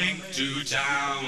coming to town.